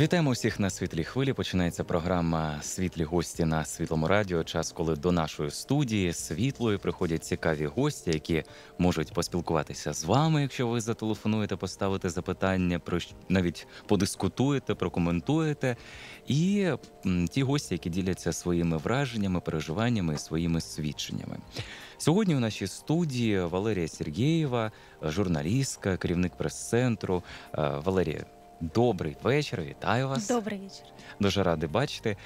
Вітаємо усіх на світлій хвилі. Починається програма Світлі гості на світлому радіо. Час, коли до нашої студії світлої приходять цікаві гості, які можуть поспілкуватися з вами, якщо ви зателефонуєте, поставите запитання, про навіть подискутуєте, прокоментуєте. І ті гості, які діляться своїми враженнями, переживаннями і своїми свідченнями. Сьогодні у нашій студії Валерія Сергєєва, журналістка, керівник прес-центру. Е, Валерія, добрий вечір. Вітаю вас. Добрий вечір. Дуже радий бачити.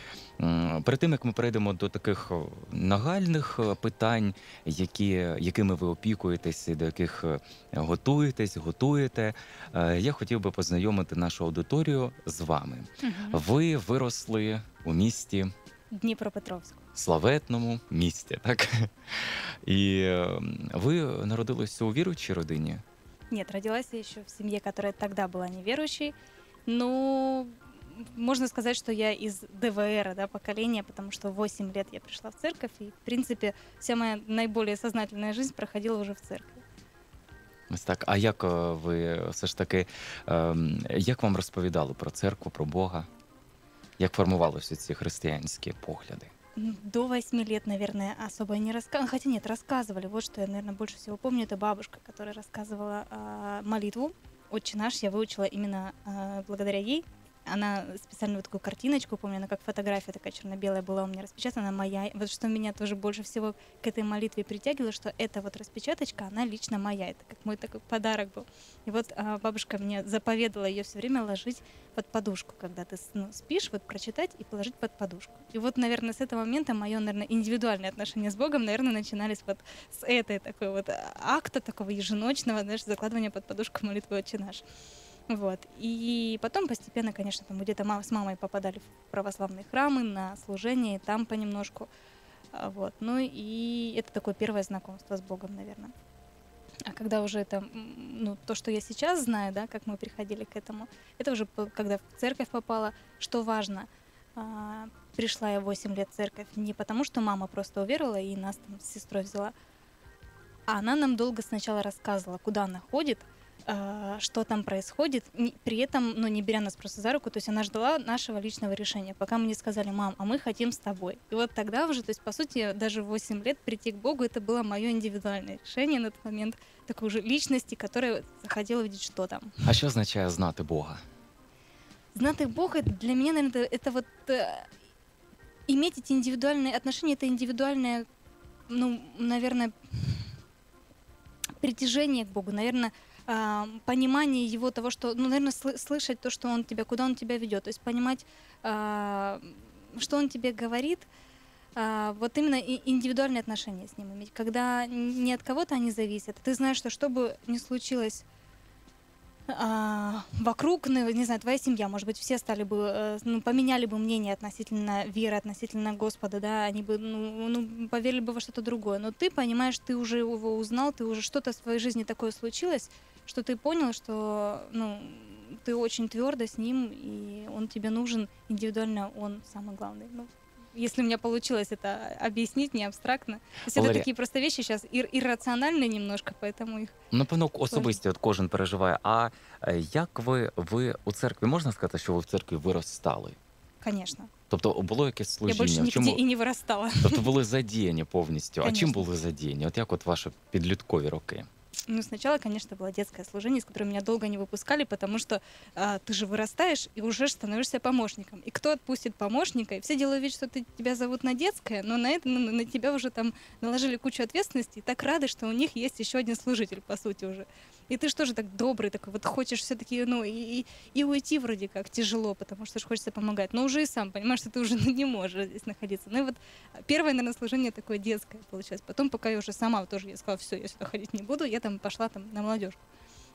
Перед тим як ми перейдемо до таких нагальних е, питань, які, якими ви опікуєтесь, до яких е, готуєтесь, готуєте, е, я хотів би познайомити нашу аудиторію з вами. Мгм. Ви виросли у місті Дніпропетровську. славетному місті, так? І е, ви народилися у віруючій родині. Нет, родилась я еще в семье, которая тогда была неверующей. Но можно сказать, что я из ДВР, да, поколения, потому что 8 лет я пришла в церковь, и, в принципе, вся моя наиболее сознательная жизнь проходила уже в церкви. Так. А як е, ви все ж таки, ем, як вам розповідали про церкву, про Бога? Як формувалися ці християнські погляди? До 8 лет, наверное, особо не рассказывали. Хотя нет, рассказывали. Вот что я, наверное, больше всего помню. Это бабушка, которая рассказывала а, молитву. «Отче наш» я выучила именно а, благодаря ей. Она специально вот такую картиночку, помню, она как фотография такая черно-белая была у меня распечатана, она моя. Вот что меня тоже больше всего к этой молитве притягивало, что эта вот распечаточка, она лично моя. Это как мой такой подарок был. И вот а, бабушка мне заповедала ее все время ложить под подушку, когда ты ну, спишь, вот прочитать и положить под подушку. И вот, наверное, с этого момента мое, наверное, индивидуальное отношение с Богом, наверное, начинались вот с этой такой вот а, акта такого еженочного, знаешь, закладывания под подушку молитвы «Отче наш». Вот. И потом постепенно, конечно, там где-то ма- с мамой попадали в православные храмы на служение, там понемножку. А, Вот. Ну и это такое первое знакомство с Богом, наверное. А когда уже это, ну, то, что я сейчас знаю, да, как мы приходили к этому, это уже когда в церковь попала, что важно. а, пришла я в 8 лет в церковь не потому, что мама просто уверовала и нас там с сестрой взяла, а она нам долго сначала рассказывала, куда она ходит, что там происходит, при этом, ну, не беря нас просто за руку, то есть она ждала нашего личного решения, пока мы не сказали, мам, а мы хотим с тобой. И вот тогда уже, то есть, по сути, даже в 8 лет прийти к Богу, это было мое индивидуальное решение на тот момент, такой уже личности, которая захотела видеть, что там. А що означає знати Бога? Знатый Бог это для меня, наверное, это, это вот э, иметь эти индивидуальные отношения, это индивидуальное, ну, наверное, притяжение к Богу, наверное, а, понимание его того, что, ну, наверное, сл- слышать то, что он тебя, куда он тебя ведет, то есть понимать, а, что он тебе говорит, а, вот именно индивидуальные отношения с ним иметь, когда не от кого-то они зависят, ты знаешь, что что бы ни случилось а, вокруг, ну, не знаю, твоя семья, может быть, все стали бы, э, ну, поменяли бы мнение относительно веры, относительно Господа, да, они бы, ну, ну, поверили бы во что-то другое. Но ты понимаешь, ты уже его узнал, ты уже что-то в своей жизни такое случилось, что ты понял, что, ну, ты очень твердо с ним, и он тебе нужен индивидуально, он самый главный. Ну, если у меня получилось это объяснить не абстрактно. То есть это Валерия. такие просто вещи сейчас ир- иррациональные немножко, поэтому их Напевно, особисті, от кожен переживає. А е, як ви, ви у церкві можна сказати, що ви в церкві виростали? Конечно. Тобто було якесь Я больше служіння? В нигде чому и не вырастала. тобто були задіяні повністю? А чим Конечно. були задіяні? От як от ваші підліткові роки? Ну, сначала, конечно, было детское служение, с которым меня долго не выпускали, потому что а, ты же вырастаешь и уже становишься помощником. И кто отпустит помощника? И все делают вид, что ты, тебя зовут на детское, но на это ну, на тебя уже там наложили кучу ответственности, и так рады, что у них есть еще один служитель, по сути, уже. И ты же так добрый, такой вот хочешь все-таки, ну, и, и, уйти вроде как тяжело, потому что ж хочется помогать, но уже и сам понимаешь, что ты уже не можешь здесь находиться. Ну и вот первое, наверное, служение такое детское получилось. Потом, пока я уже сама тоже я сказала, все, я сюда ходить не буду, я там пошла там на молодежку.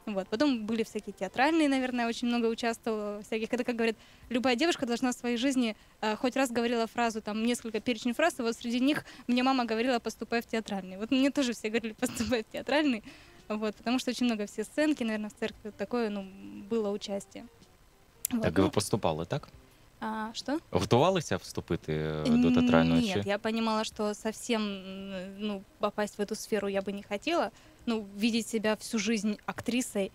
Вот. Потом были всякие театральные, наверное, очень много участвовала, всяких, когда, как говорят, любая девушка должна в своей жизни э, хоть раз говорила фразу, там, несколько перечень фраз, и вот среди них мне мама говорила, поступай в театральный. Вот мне тоже все говорили, поступай в театральный, вот, потому что очень много все сценки, наверное, в церкви, такое, ну, было участие. Вот, Так ви ну, поступали, так? а, что? Готувалися вступити е, до театральної Нет, я понимала, что совсем ну, попасть в эту сферу я бы не хотела. Ну, видеть себя всю жизнь актрисой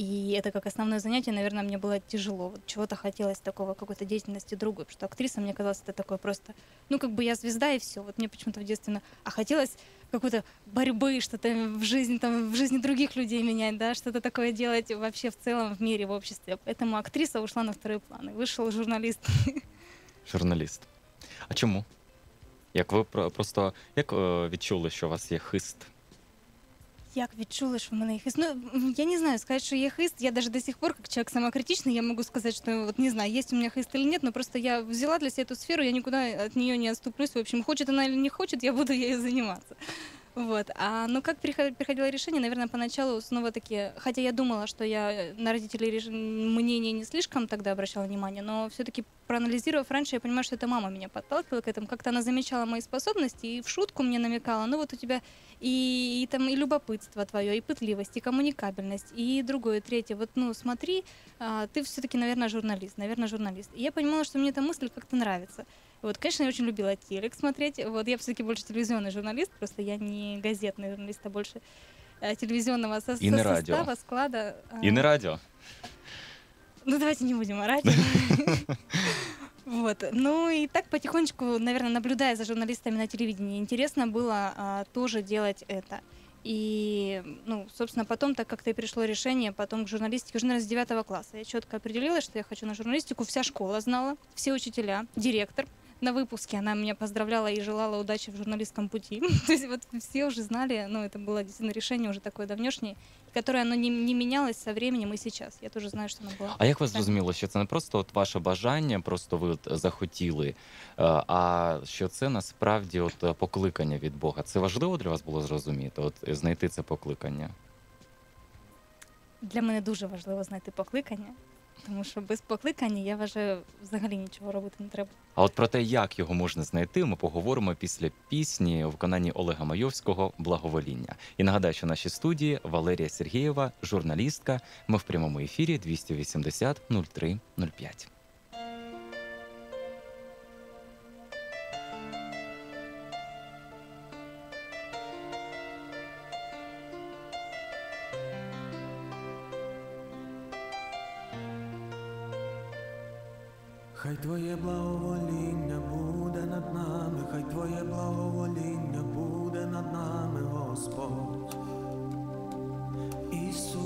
И это как основное занятие, наверное, мне было тяжело. Вот чего-то хотелось такого, какой-то деятельности другой, потому что актриса, мне казалось, это такое просто, ну, как бы я звезда и все. Вот мне почему-то в детстве, а хотелось какой-то борьбы, что-то в жизни, там, в жизни других людей менять, да, что-то такое делать вообще в целом в мире, в обществе. Поэтому актриса ушла на второй план, и вышел журналист. Журналіст. А чому? Як ви про- просто як е, відчули, що у вас є хист? Як відчула, що в мене є хист? Ну, я не знаю, сказать, что я хист, я даже до сих пор, как человек самокритичный, я могу сказать, что вот не знаю, есть у меня хист или нет, но просто я взяла для себя эту сферу, я никуда от нее не отступлюсь. В общем, хочет она или не хочет, я буду ею заниматься. Вот. А, ну, как приход- приходило решение, наверное, поначалу снова-таки, хотя я думала, что я на родителей реш- мнение не слишком тогда обращала внимание, но все-таки проанализировав раньше, я понимаю, что это мама меня подталкивала к этому. Как-то она замечала мои способности и в шутку мне намекала, ну вот у тебя и, и там и любопытство твое, и пытливость, и коммуникабельность, и другое, третье. Вот, ну, смотри, а, ты все-таки, наверное, журналист, наверное, журналист. И я понимала, что мне эта мысль как-то нравится. Вот, конечно, я очень любила телек смотреть. Вот, я все-таки больше телевизионный журналист, просто я не газетный журналист, а больше э, телевизионного со- И со- радио. состава, склада. а. І не радіо. Ну, давайте не будем орать. Вот. Ну и так потихонечку, наверное, наблюдая за журналистами на телевидении, интересно было а, тоже делать это. И, ну, собственно, потом так как-то и пришло решение потом к журналистике уже, наверное, с 9 класса. Я четко определилась, что я хочу на журналистику. Вся школа знала, все учителя, директор. На выпуске она меня поздравляла и желала удачи в журналистском пути. То есть вот все уже знали, ну, это было действительно решение уже такое давнешнее, которое оно не, не менялось со временем и сейчас. Я тоже знаю, что оно было. А як ви Так. зрозуміли, що це не просто от ваше бажання, просто ви от захотіли, е, а що це насправді от е, покликання від Бога? Це важливо для вас було зрозуміти, от е, знайти це покликання? Для мене дуже важливо знайти покликання, тому що без покликання я вважаю взагалі нічого робити не треба. А от про те, як його можна знайти, ми поговоримо після пісні у виконанні Олега Майовського Благовоління. І нагадаю, що в нашій студії Валерія Сергієва, журналістка. Ми в прямому ефірі 280 03 05. Твоє благовоління буде над нами, хай Твоє благовоління буде над нами, Господь. Ісус,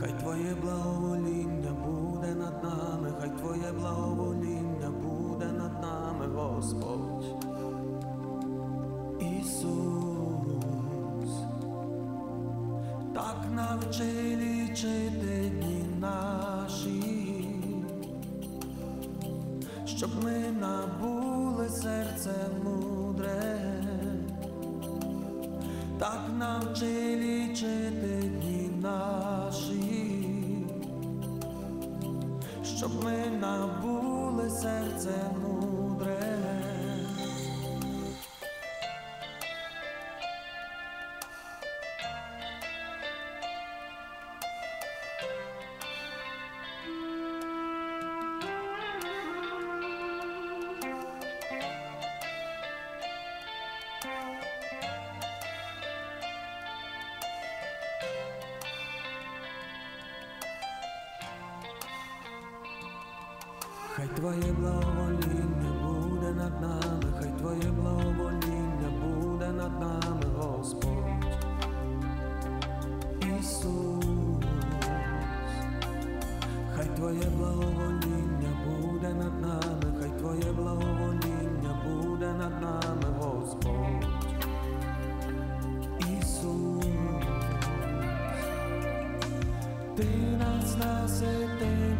хай Твоє благовоління буде над нами, хай Твоє благовоління буде над нами, Господь. Ісус, так навчи щоб ми набули серце мудре, так навчи Хай Твоє благовоління буде над нами, хай Твоє благовоління буде над нами, Господь. Ісус, хай Твоє благовоління буде над нами, хай Твоє благовоління буде над нами, Господь. Ісус, ти нас насити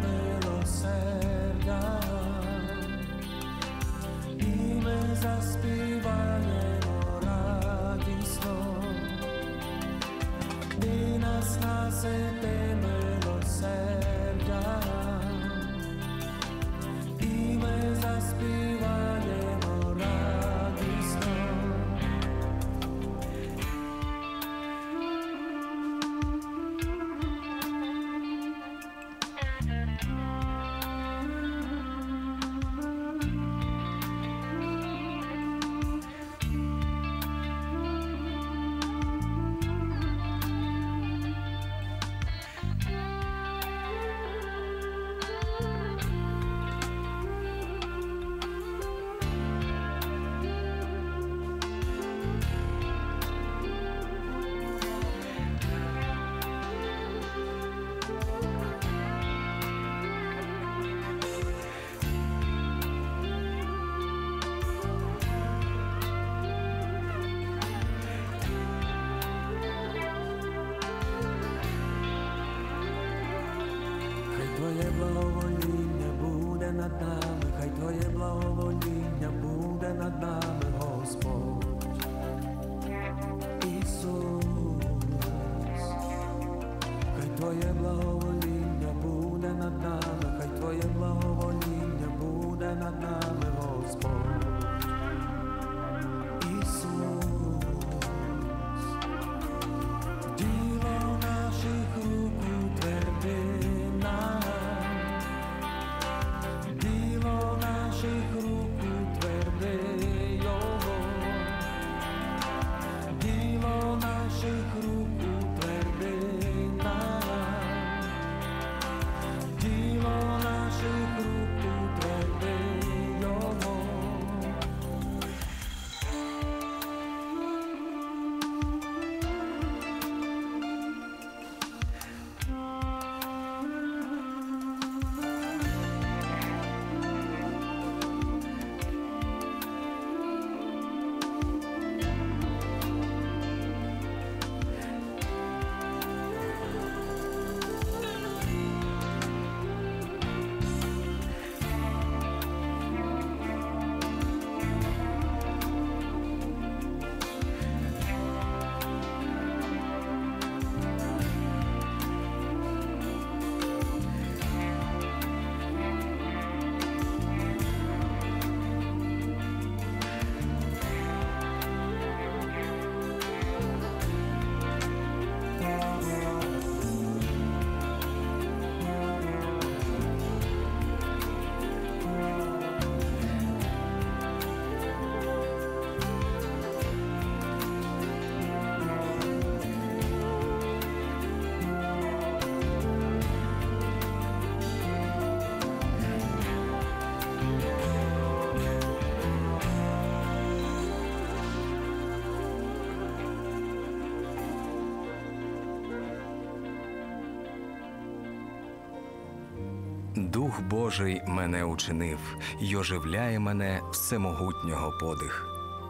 Дух Божий мене учинив й оживляє мене всемогутнього подих.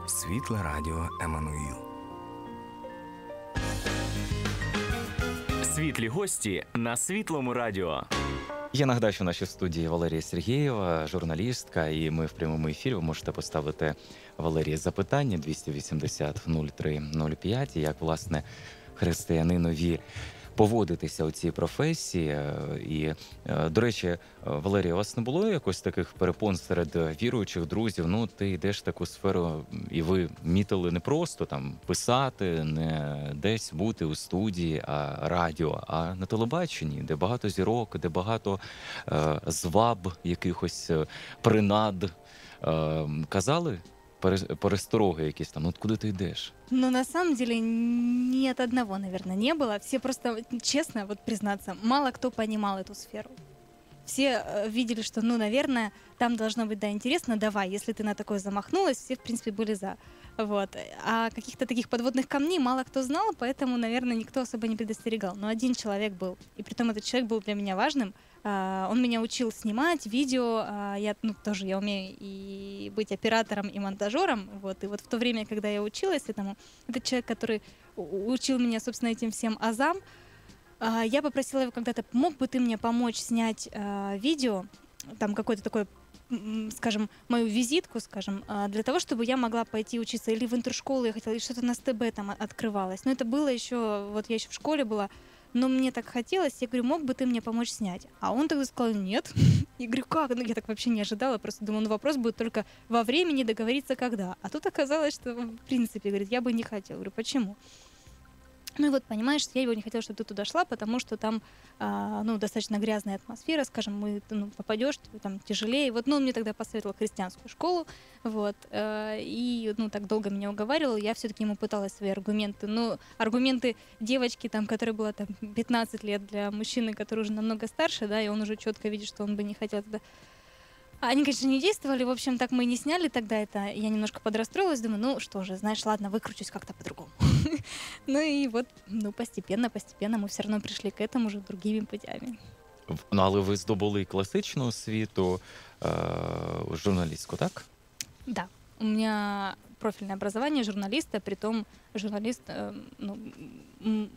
Світле радіо Еммануїл. Світлі гості на світлому радіо. Я нагадаю, що в нашій студії Валерія Сергієва, журналістка, і ми в прямому ефірі. Ви можете поставити Валерії запитання 280 03 05, і як власне християнинові поводитися у цій професії. Е, І, е, до речі, е, Валерія, у вас не було якось таких перепон серед віруючих друзів? Ну, ти йдеш в таку сферу, і ви мітили не просто там писати, не десь бути у студії, а радіо, а на телебаченні, де багато зірок, де багато е, зваб, якихось принад. Е, казали перестороги якісь там, от куди ти йдеш? Но на самом деле ни от одного, наверное, не было. Все просто, честно, вот признаться, мало кто понимал эту сферу. Все э, видели, что, ну, наверное, там должно быть, да, интересно, давай, если ты на такое замахнулась, все, в принципе, были за. Вот. А каких-то таких подводных камней мало кто знал, поэтому, наверное, никто особо не предостерегал. Но один человек был. И притом этот человек был для меня важным. А, Он меня учил снимать видео. а, Я, ну, тоже я умею и быть оператором, и монтажером. Вот. И вот в то время, когда я училась этому, этот человек, который учил меня, собственно, этим всем азам, а, я попросила его когда-то, мог бы ты мне помочь снять видео, там какое-то такое, м, скажем, мою визитку, скажем, для того, чтобы я могла пойти учиться или в интершколу, я хотела, или что-то на СТБ там открывалось. Но это было еще, вот я еще в школе была, но мне так хотелось, я говорю, мог бы ты мне помочь снять? А он тогда сказал, нет. Я говорю, как? Ну, я так вообще не ожидала, просто думала, ну, вопрос будет только во времени договориться, когда. А тут оказалось, что, в принципе, говорит, я бы не хотела. Говорю, почему? Ну и вот, понимаешь, я его не хотела, чтобы ты туда шла, потому что там, а, ну, достаточно грязная атмосфера, скажем, мы, ну, попадешь, тебе там тяжелее. Вот, ну, он мне тогда посоветовал христианскую школу, вот, э, и, ну, так долго меня уговаривал, я все-таки ему пыталась свои аргументы, ну, аргументы девочки, там, которой было там 15 лет для мужчины, который уже намного старше, да, и он уже четко видит, что он бы не хотел тогда а Они, конечно, не действовали. В общем, так мы и не сняли тогда это. Я немножко подрастроилась, думаю, ну что же, знаешь, ладно, выкручусь как-то по-другому. Ну и вот, ну, постепенно, постепенно мы все равно пришли к этому уже другими путями. В- Ну, але ви здобули і класичну освіту, е, журналістську, так? Да, у меня профильное образование журналиста, притом журналист, э, ну, м,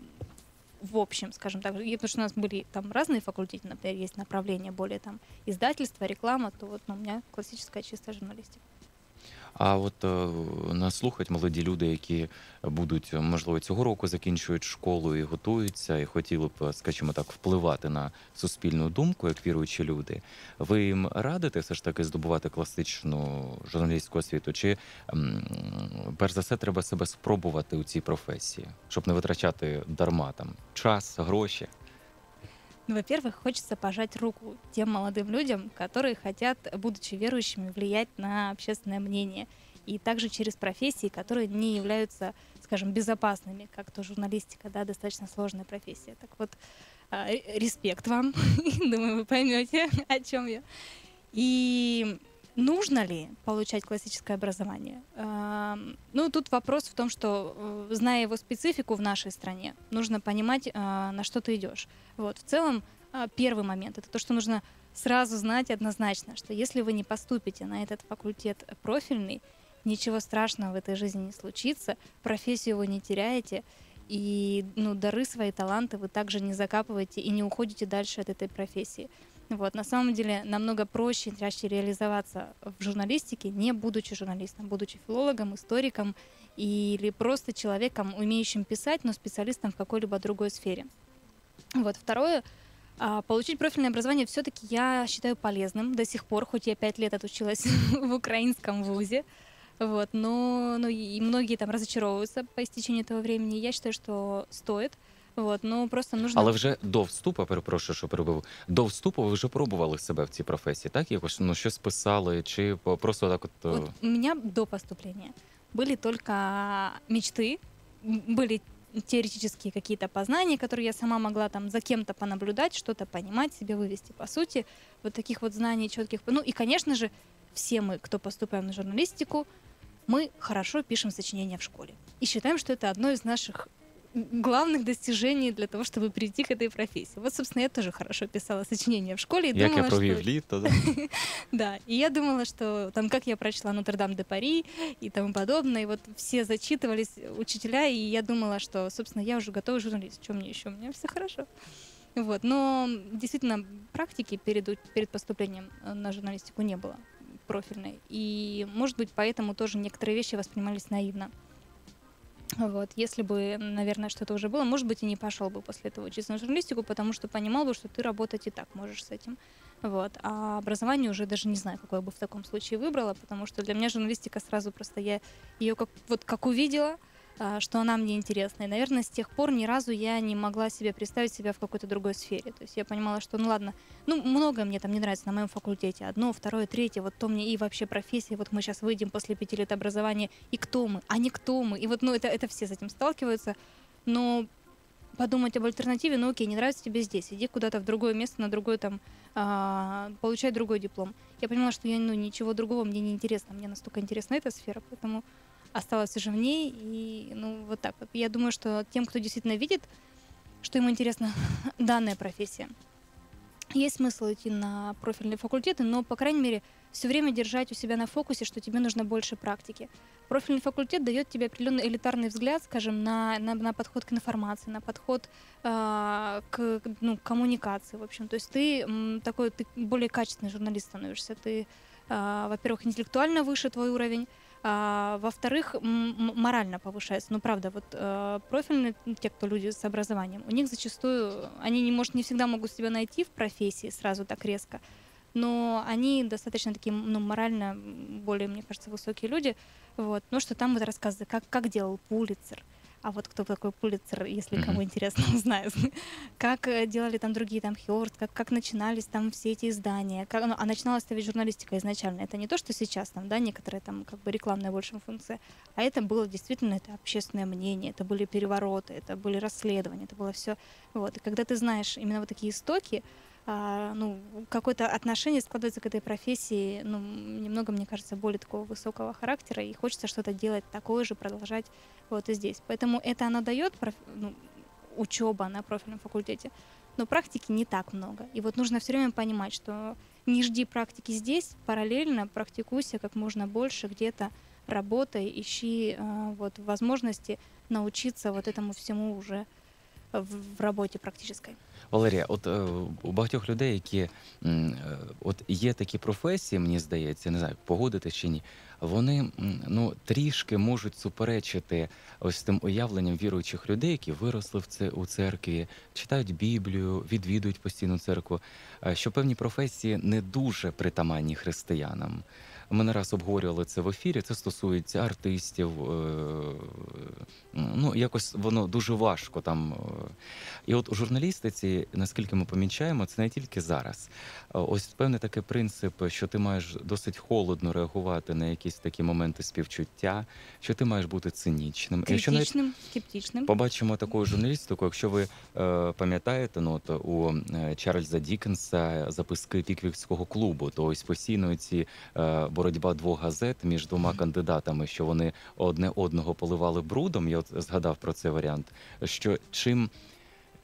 в общем, скажем так, потому что у нас были там разные факультеты, например, есть направления более там издательство, реклама, то вот ну, у меня классическая чистая журналистика. А от е, нас слухають молоді люди, які будуть, можливо, цього року закінчують школу і готуються, і хотіли б, скажімо так, впливати на суспільну думку, як віруючі люди. Ви їм радите все ж таки здобувати класичну журналістську освіту? Чи перш за все треба себе спробувати у цій професії, щоб не витрачати дарма там час, гроші? Ну, во-первых, хочется пожать руку тем молодым людям, которые хотят, будучи верующими, влиять на общественное мнение. И также через профессии, которые не являются, скажем, безопасными, как то журналистика, да, достаточно сложная профессия. Так вот, а, ре- респект вам. Думаю, вы поймете, о чем я. И нужно ли получать классическое образование? Ам, Ну, тут вопрос в том, что, э, зная его специфику в нашей стране, нужно понимать, а, на что ты идешь. Вот, в целом, а, первый момент это то, что нужно сразу знать однозначно, что если вы не поступите на этот факультет профильный, ничего страшного в этой жизни не случится, профессию вы не теряете, и ну, дары свои, таланты вы также не закапываете и не уходите дальше от этой профессии. Вот, на самом деле намного проще и чаще реализоваться в журналистике, не будучи журналистом, будучи филологом, историком или просто человеком, умеющим писать, но специалистом в какой-либо другой сфере. Вот, второе, а, получить профильное образование все-таки я считаю полезным до сих пор, хоть я пять лет отучилась в украинском вузе, вот, но ну, и многие там разочаровываются по истечении этого времени. Я считаю, что стоит, вот, но просто нужно... Але вже до вступу, перепрошую, що перебив, до вступу ви вже пробували себе в цій професії, так? Якось ну щось писали, чи по- просто так, от е, Вот у меня до поступления были только мечты, м, были теоретические какие-то познания, которые я сама могла там за кем-то понаблюдать, что-то понимать, себе вывести. По сути, вот таких вот знаний четких. Ну и, конечно же, все мы, кто поступаем на журналистику, мы хорошо пишем сочинения в школе. И считаем, что это одно из наших главных достижений для того, чтобы прийти к этой профессии. Вот, собственно, я тоже хорошо писала сочинения в школе. И я думала, что... літо. Да? Да, и я думала, что там, как я прочла Нотр-Дам де Пари и тому подобное, и вот все зачитывались, учителя, и я думала, что, собственно, я уже готовый журналист, что мне еще, у меня все хорошо. Вот, но действительно практики перед, перед поступлением э, на журналистику не было профильной, и, может быть, поэтому тоже некоторые вещи воспринимались наивно. Вот, если бы, наверное, что-то уже было, может быть, и не пошел бы после этого на журналистику, потому что понимал бы, что ты работать и так можешь с этим. Вот. А образование уже даже не знаю, какое бы в таком случае выбрала, потому что для меня журналистика сразу просто я ее как, вот как увидела, что она мне интересна. И, наверное, с тех пор ни разу я не могла себе представить себя в какой-то другой сфере. То есть я понимала, что, ну ладно, ну многое мне там не нравится на моем факультете. Одно, второе, третье, вот то мне и вообще профессия. Вот мы сейчас выйдем после пяти лет образования, и кто мы, а не кто мы. И вот, ну, это, это все с этим сталкиваются. Но подумать об альтернативе, ну окей, не нравится тебе здесь, иди куда-то в другое место, на другой там, а, получай другой диплом. Я понимала, что я, ну, ничего другого мне не интересно, мне настолько интересна эта сфера, поэтому осталась уже в ней, и, ну, вот так вот. Я думаю, что тем, кто действительно видит, что ему интересна данная профессия, есть смысл идти на профильные факультеты, но, по крайней мере, все время держать у себя на фокусе, что тебе нужно больше практики. Профильный факультет дает тебе определенный элитарный взгляд, скажем, на, на, на подход к информации, на подход а, к ну, коммуникации, в общем. То есть ты такой, ты более качественный журналист становишься. Ты, а, во-первых, интеллектуально выше твой уровень, а, во-вторых, морально повышается. Ну, правда, вот э, профильные, те, кто люди с образованием, у них зачастую, они, не, может, не всегда могут себя найти в профессии сразу так резко, но они достаточно такие, ну, морально более, мне кажется, высокие люди, вот, ну, что там вот рассказы, как, как делал Пулицер, а вот кто такой Пулицер, если кому интересно, узнает. Как э, делали там другие, там Хёрст, как, как начинались там все эти издания. Как, ну, а начиналась-то ведь журналистика изначально. Это не то, что сейчас там, да, некоторые там как бы рекламная больше функция, а это было действительно это общественное мнение, это были перевороты, это были расследования, это было все. Вот. И когда ты знаешь именно вот такие истоки, ну, какое-то отношение складывается к этой профессии, ну, немного, мне кажется, более такого высокого характера, и хочется что-то делать такое же, продолжать вот и здесь. Поэтому это она дает, ну, учеба на профильном факультете, но практики не так много. И вот нужно все время понимать, что не жди практики здесь, параллельно практикуйся как можно больше где-то, работай, ищи э, вот возможности научиться вот этому всему уже в, в работе практической. Валерія, от е, у багатьох людей, які е, от є такі професії, мені здається, не знаю, погодитись чи ні, вони ну трішки можуть суперечити ось тим уявленням віруючих людей, які виросли в це у церкві, читають Біблію, відвідують постійну церкву. е, Що певні професії не дуже притаманні християнам. Ми не раз обговорювали це в ефірі. Це стосується артистів. е, Ну якось воно дуже важко там. е, і от у журналістиці, наскільки ми помічаємо, це не тільки зараз. Ось певний такий принцип, що ти маєш досить холодно реагувати на якісь такі моменти співчуття, що ти маєш бути цинічним. Якщо навіть скептичным. побачимо таку журналістику, якщо ви е, пам'ятаєте, ну от у Чарльза Дікенса записки Піквікського клубу, то ось постійно ці боротьба двох газет між двома кандидатами, що вони одне одного поливали брудом. Я от згадав про цей варіант. Що чим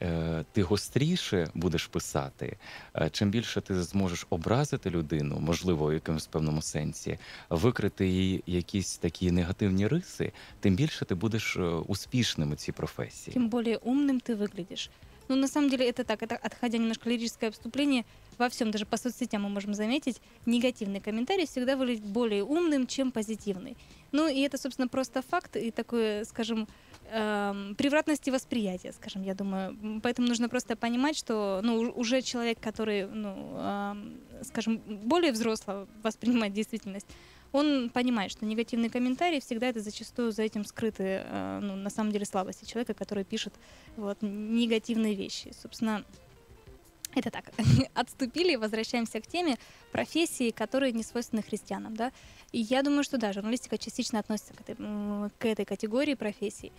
е, ти гостріше будеш писати, е, чим більше ти зможеш образити людину, можливо, в якомусь певному сенсі, викрити її якісь такі негативні риси, тим більше ти будеш е, успішним у цій професії. тем более умным ты выглядишь. Ну, на самом деле, это так, это отходя немножко лирическое вступление, во всем, даже по соцсетям мы можем заметить, негативный комментарий всегда выглядит более умным, чем позитивный. Ну, и это, собственно, просто факт и такое, скажем, эм, превратности восприятия, скажем, я думаю. Поэтому нужно просто понимать, что, ну, уже человек, который, ну, эм, скажем, более взросло воспринимает действительность, он понимает, что негативный комментарий всегда это зачастую за этим скрыты, э, ну, на самом деле, слабости человека, который пишет вот, негативные вещи. Собственно, это так. Отступили, возвращаемся к теме профессии, которые не свойственны христианам. Да? И я думаю, что да, журналистика частично относится к этой, к этой категории профессий.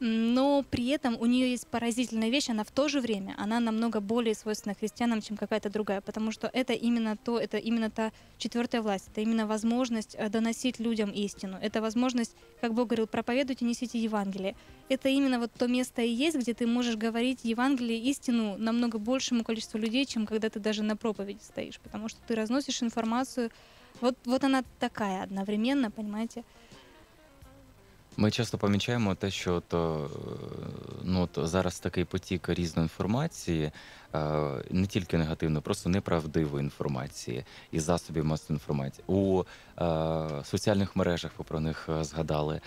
Но при этом у нее есть поразительная вещь, она в то же время, она намного более свойственна христианам, чем какая-то другая, потому что это именно то, это именно та четвертая власть, это именно возможность э, доносить людям истину, это возможность, как Бог говорил, проповедуйте, несите Евангелие. Это именно вот то место и есть, где ты можешь говорить Евангелие, истину намного большему количеству людей, чем когда ты даже на проповеди стоишь, потому что ты разносишь информацию. Вот, вот она такая одновременно, понимаете? Ми часто помічаємо те, що то, ну, от зараз такий потік різної інформації, е, не тільки негативної, просто неправдивої інформації і засобів масової інформації. У е, соціальних мережах ви про них е, згадали.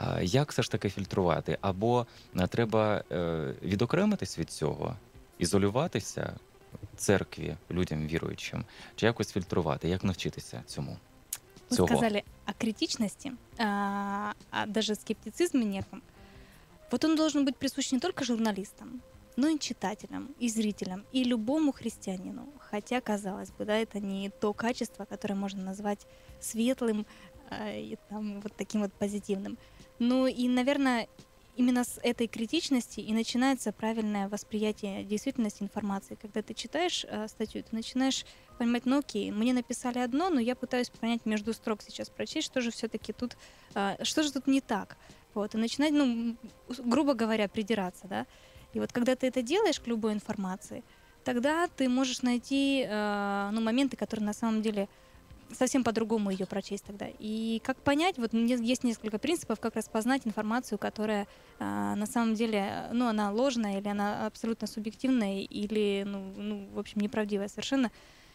Е, Як все ж таки фільтрувати? Або е, треба е, відокремитись від цього, ізолюватися церкві, людям віруючим, чи якось фільтрувати? Як навчитися цьому? Вы Цього. сказали о критичности, а, а даже скептицизме неком. Вот он должен быть присущ не только журналистам, но и читателям, и зрителям, и любому христианину. Хотя, казалось бы, да, это не то качество, которое можно назвать светлым а, и там, вот таким вот позитивным. Ну и, наверное, именно с этой критичности и начинается правильное восприятие действительности информации. Когда ты читаешь э, статью, ты начинаешь понимать, ну окей, мне написали одно, но я пытаюсь понять между строк сейчас прочесть, что же все-таки тут, а, что же тут не так. Вот, и начинать, ну, грубо говоря, придираться, да. И вот когда ты это делаешь к любой информации, тогда ты можешь найти, э, ну, моменты, которые на самом деле совсем по-другому ее прочесть тогда. И как понять, вот есть несколько принципов, как распознать информацию, которая а, на самом деле, ну, она ложная или она абсолютно субъективная или, ну, ну в общем, неправдивая совершенно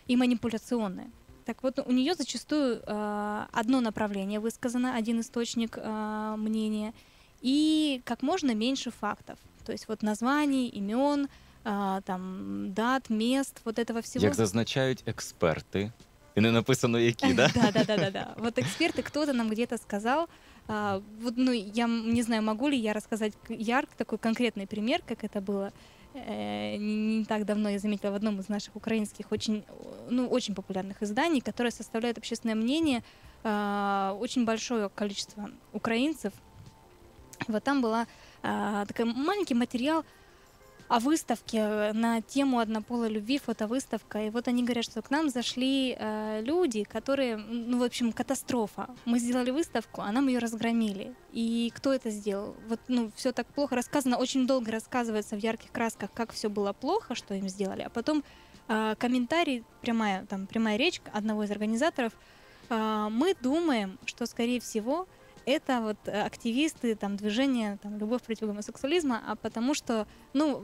и манипуляционная. Так вот, у нее зачастую а, одно направление высказано, один источник а, мнения, и как можно меньше фактов. То есть вот названий, имен, а, там, дат, мест, вот этого всего. Як зазначають експерти, і не написано які, да? Да, да, да, да, да. Вот эксперты, кто-то нам где-то сказал, а, вот, ну, я не знаю, могу ли я рассказать к- ярк такой конкретный пример, как это было. Э, Не не так давно я заметила в одном из наших украинских очень, э, ну, очень популярных изданий, которое составляет общественное мнение а, очень большое количество украинцев. Вот там была а, такой маленький материал о выставке э, на тему однополой любви, фотовыставка. И вот они говорят, что к нам зашли э, люди, которые, ну, в общем, катастрофа. Мы сделали выставку, а нам ее разгромили. И кто это сделал? Вот, ну, все так плохо рассказано, очень долго рассказывается в ярких красках, как все было плохо, что им сделали, а потом э, комментарий, прямая, там, прямая речь одного из организаторов, э, мы думаем, что, скорее всего, это вот э, активисты там движения там любовь против гомосексуализма, а потому что ну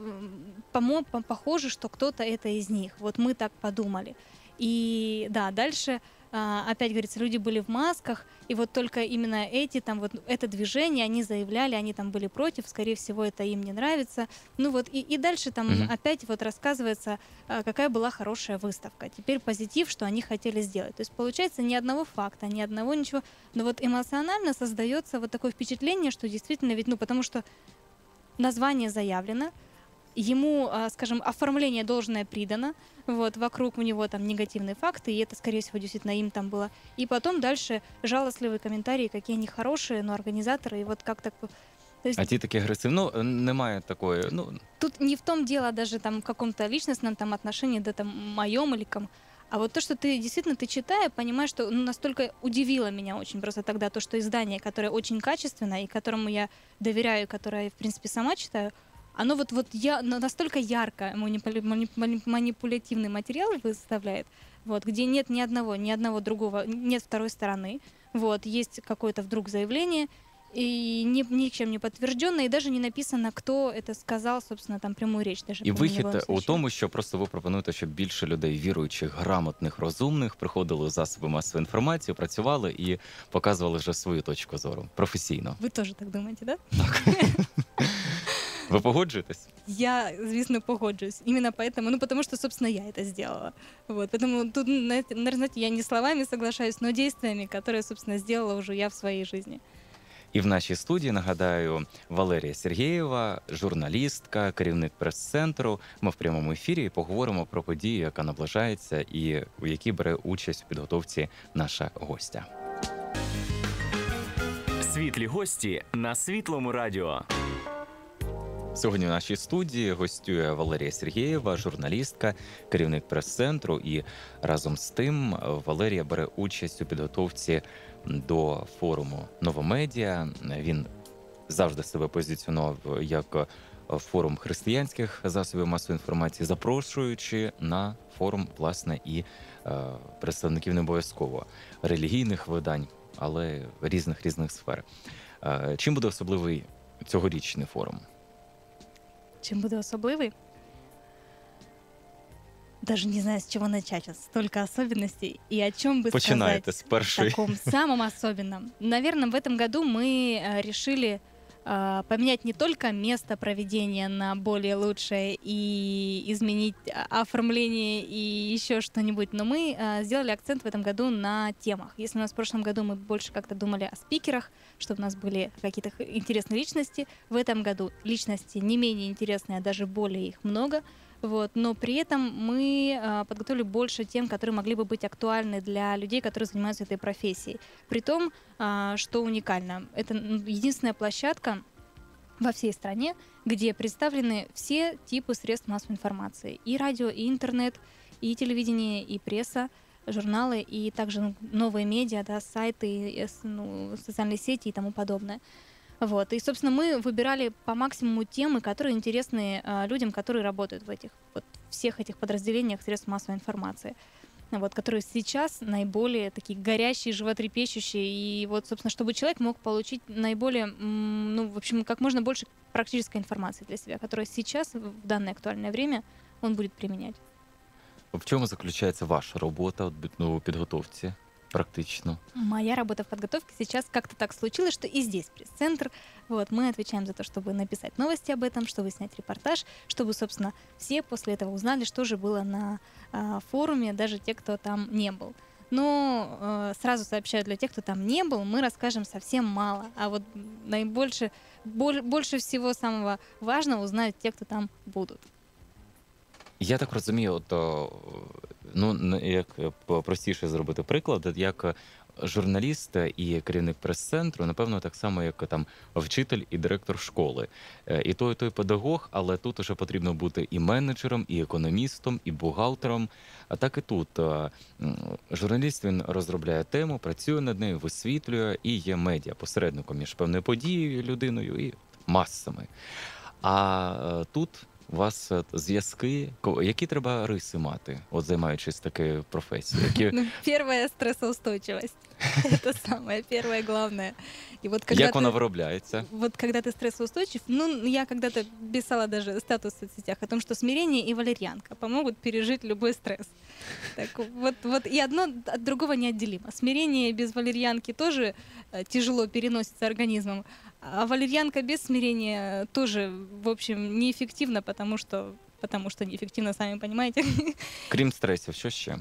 помо- по- похоже, что кто-то это из них. Вот мы так подумали. И да, дальше опять говорится, люди были в масках, и вот только именно эти там вот это движение они заявляли, они там были против, скорее всего это им не нравится. Ну вот и, и дальше там Мгм. опять вот рассказывается, а, какая была хорошая выставка. Теперь позитив, что они хотели сделать. То есть получается ни одного факта, ни одного ничего, но вот эмоционально создается вот такое впечатление, что действительно ведь, ну потому что название заявлено, ему, а, скажем, оформление должное придано, вот, вокруг у него там негативные факты, и это, скорее всего, действительно им там было. И потом дальше жалостливые комментарии, какие они хорошие, но организаторы, и вот как так... То есть А ті такі агресивні. Ну, немає такої. Ну, тут не в том дело даже там в каком-то личностном там отношении, да там моем или ком, а вот то, что ты действительно ты читая, понимаешь, что ну, настолько удивило меня очень просто тогда то, что издание, которое очень качественное и которому я доверяю, которое я, в принципе, сама читаю, оно вот, вот я, но настолько ярко манипули- мани- мани- манипулятивный материал выставляет, вот, где нет ни одного, ни одного другого, нет второй стороны, вот, есть какое-то вдруг заявление, и ни, ничем не подтвержденное, и даже не написано, кто это сказал, собственно, там прямую речь даже. і по-моему, не вихід было у освещено. тому, що просто ви пропонуєте, щоб більше людей, віруючих, грамотних, розумних, приходили у засоби масової інформації, працювали і показували вже свою точку зору професійно. Ви теж так думаєте, да? Ви погоджуєтесь? Я, звісно, погоджуюсь. Именно поэтому, ну, потому что, собственно, я это сделала. Вот, поэтому тут, наверное, знаете, я не словами соглашаюсь, но действиями, которые, собственно, сделала уже я в своей жизни. І в нашій студії нагадаю Валерія Сергієва, журналістка, керівник прес-центру. Ми в прямому ефірі поговоримо про подію, яка наближається, і у якій бере участь у підготовці наша гостя. Світлі гості на світлому радіо. Сьогодні в нашій студії гостює Валерія Сергієва, журналістка, керівник прес-центру. І разом з тим Валерія бере участь у підготовці до форуму Новомедіа. Він завжди себе позиціонував як форум християнських засобів масової інформації, запрошуючи на форум власне і е, представників не обов'язково релігійних видань, але різних різних сфер. Е, Чим буде особливий цьогорічний форум? Чем буду особливый? Даже не знаю, с чего начать. Столько особенностей. И о чем бы Починаєте сказать з першої. таком самом особенном. Наверное, в этом году мы э, решили поменять не только место проведения на более лучшее и изменить а, оформление и еще что-нибудь, но мы э, сделали акцент в этом году на темах. Если у нас в прошлом году мы больше как-то думали о спикерах, чтобы у нас были какие-то интересные личности, в этом году личности не менее интересные, а даже более их много. Вот, но при этом мы э, подготовили больше тем, которые могли бы быть актуальны для людей, которые занимаются этой профессией. При том, а, что уникально, это единственная площадка во всей стране, где представлены все типы средств массовой информации. И радио, и интернет, и телевидение, и пресса, журналы, и также ну, новые медиа, да, сайты, э, ну, социальные сети и тому подобное. Вот. И, собственно, мы выбирали по максимуму темы, которые интересны а, людям, которые работают в этих вот всех этих подразделениях средств массовой информации. Вот, которые сейчас наиболее такие горящие, животрепещущие. И вот, собственно, чтобы человек мог получить наиболее, м, ну, в общем, как можно больше практической информации для себя, которая сейчас, в данное актуальное время, он будет применять. В чому заключається ваша робота от, ну, у підготовці? Практично. Моя работа в подготовке сейчас как-то так случилось, что и здесь пресс-центр. Вот, мы отвечаем за то, чтобы написать новости об этом, чтобы снять репортаж, чтобы, собственно, все после этого узнали, что же было на а, форуме, даже те, кто там не был. Но э, сразу сообщаю для тех, кто там не был, мы расскажем совсем мало. А вот наибольше, боль- больше всего самого важного узнают те, кто там будут. Я так розумію, от, о, ну, як е, простіше зробити приклад, як е, журналіст і керівник прес-центру, напевно, так само, як там вчитель і директор школи. Е, І той, і той педагог, але тут уже потрібно бути і менеджером, і економістом, і бухгалтером. А так і тут журналіст він розробляє тему, працює над нею, висвітлює і є медіа посередником між певною подією, людиною і масами. А тут у вас е, зв'язки. Ко- Які треба риси мати, от займаючись такою професією? Які, Ну, первая стрессоустойчивость. Это самое первое и главное. И вот когда як вона ты- виробляється? Вот когда ты стрессоустойчив, ну, я когда-то писала даже статус в соцсетях о том, что смирение и валерьянка помогут пережить любой стресс. Так вот, вот и одно от другого неотделимо. Смирение без валерьянки тоже э, тяжело переносится организмом, а валерьянка без смирения тоже, в общем, неэффективно, потому что потому что неэффективно, сами понимаете. Крім стресів, що ще?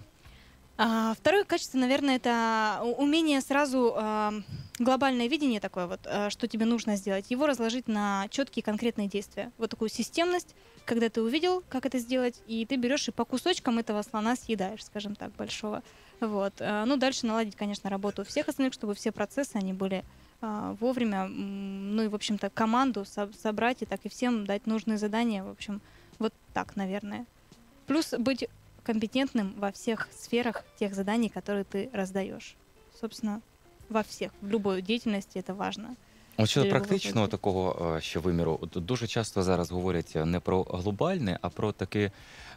А, второе качество, наверное, это умение сразу а, глобальное видение такое вот, а, что тебе нужно сделать, его разложить на четкие конкретные действия. Вот такую системность, когда ты увидел, как это сделать, и ты берешь и по кусочкам этого слона съедаешь, скажем так, большого. Вот. А, Ну, дальше наладить, конечно, работу всех остальных, чтобы все процессы, они были вовремя, м, ну и, в общем-то, команду со- собрать и так и всем дать нужные задания, в общем, вот так, наверное. Плюс быть компетентным во всех сферах тех заданий, которые ты раздаешь. Собственно, во всех, в любой деятельности это важно. От щодо практичного такого е, ще виміру, дуже часто зараз говорять не про глобальне, а про таке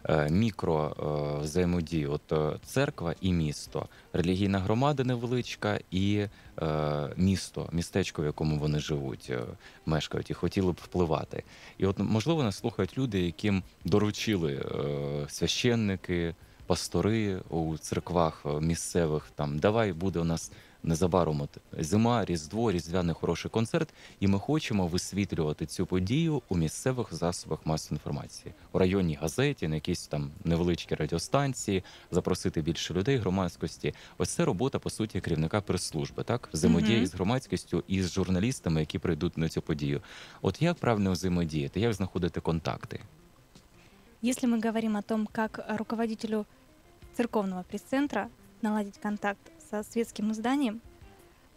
е, мікро е, взаємодію. От е, церква і місто, релігійна громада невеличка і е, місто, містечко, в якому вони живуть, е, мешкають і хотіли б впливати. І от можливо нас слухають люди, яким доручили е, священники, пастори у церквах е, місцевих. Там давай буде у нас незабаром от зима, різдво, різдвяний хороший концерт, і ми хочемо висвітлювати цю подію у місцевих засобах масової інформації, у районній газеті, на якійсь там невеличкій радіостанції, запросити більше людей, громадськості. Ось це робота по суті керівника прес-служби, так взаємодія Мгм. з громадськістю і з журналістами, які прийдуть на цю подію. От як правильно взаємодіяти, як знаходити контакти? Если мы говорим о том, как руководителю церковного пресс-центра наладить контакт со светским изданием,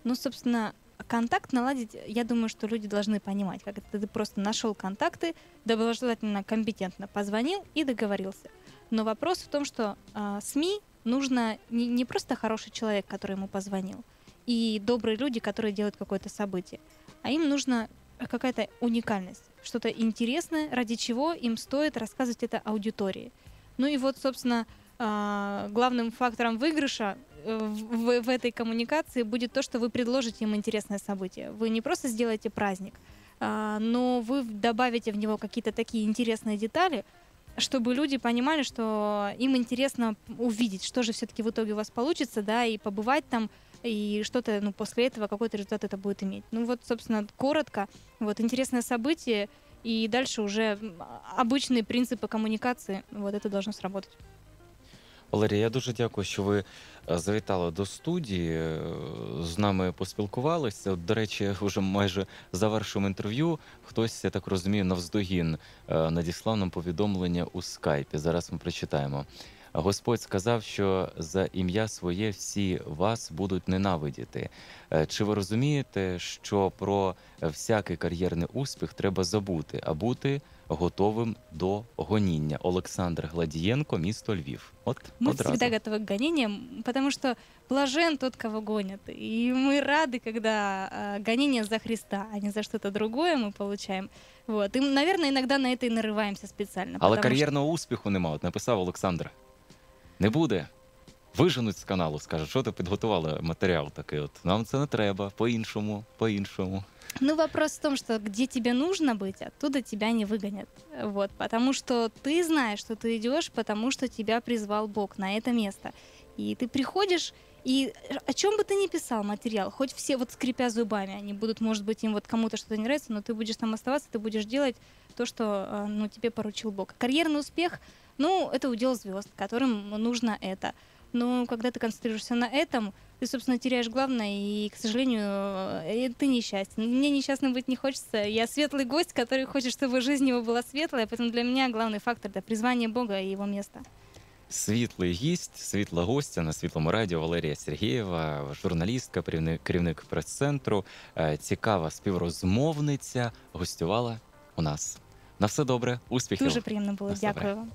ну, собственно, контакт наладить, я думаю, что люди должны понимать, как это ты просто нашел контакты, доброжелательно, компетентно позвонил и договорился. Но вопрос в том, что а, СМИ нужно не, не просто хороший человек, который ему позвонил, и добрые люди, которые делают какое-то событие, а им нужна какая-то уникальность, что-то интересное, ради чего им стоит рассказывать это аудитории. Ну и вот, собственно, главным фактором выигрыша э, в, в- этой коммуникации будет то, что вы предложите им интересное событие. Вы не просто сделаете праздник, а, но вы добавите в него какие-то такие интересные детали, чтобы люди понимали, что им интересно увидеть, что же все-таки в итоге у вас получится, да, и побывать там, и что-то, ну, после этого какой-то результат это будет иметь. Ну вот, собственно, коротко, вот интересное событие, и дальше уже обычные принципы коммуникации, вот это должно сработать. Валерія, я дуже дякую, що ви е, завітали до студії, е, з нами поспілкувалися. До речі, вже майже завершуємо інтерв'ю. Хтось, я так розумію, навздогін е, надіслав нам повідомлення у скайпі. Зараз ми прочитаємо. Господь сказав, що за ім'я своє всі вас будуть ненавидіти. Чи ви розумієте, що про всякий кар'єрний успіх треба забути, а бути готовим до гоніння? Олександр Гладієнко, місто Львів. От Мы одразу. всегда готовы к гонениям, потому что блажен тот, кого гонят. И мы рады, когда э, гонения за Христа, а не за что-то другое мы получаем. Вот. И, наверное, иногда на это и нарываемся специально. Але потому кар'єрного успіху нема. От написав Олександр. Не буде. Виженуть з каналу, скажуть, що ти підготували матеріал такий. От нам це не треба, по-іншому, по-іншому. Ну, вопрос в том, что где тебе нужно быть, оттуда тебя не выгонят. Вот. Потому что ты знаешь, что ты идешь, потому что тебя призвал Бог на это место. И ты приходишь, и о чем бы ты ни писал материал, хоть все вот скрипя зубами, они будут, может быть, им вот кому-то что-то не нравится, но ты будешь там оставаться, ты будешь делать то, что э, ну, тебе поручил Бог. Карьерный успех, ну, это удел звезд, которым нужно это. Но когда ты концентрируешься на этом, ты, собственно, теряешь главное, и, к сожалению, э, ты несчастен. Мне несчастным быть не хочется. Я светлый гость, который хочет, чтобы жизнь его была светлая, поэтому для меня главный фактор — это призвание Бога и его место. Світлий гість, світла гостя на світлому радіо Валерія Сергієва, журналістка, керівник, керівник прес-центру, е, цікава співрозмовниця, гостювала у нас. На все добре, успіхів. Дуже приємно було. На все Дякую вам.